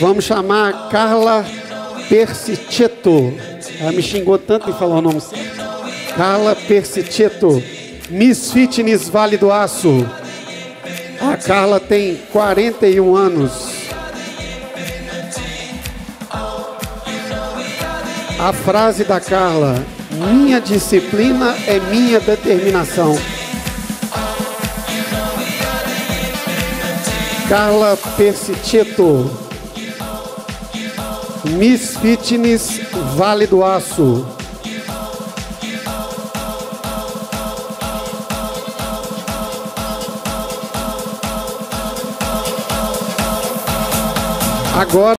Vamos chamar Carla Persichetto. Ela me xingou tanto em falar o nome. Carla Persichetto, Miss Fitness Vale do Aço. A Carla tem 41 anos. A frase da Carla: Minha disciplina é minha determinação. Carla Persichetto, Miss Fitness Vale do Aço. Agora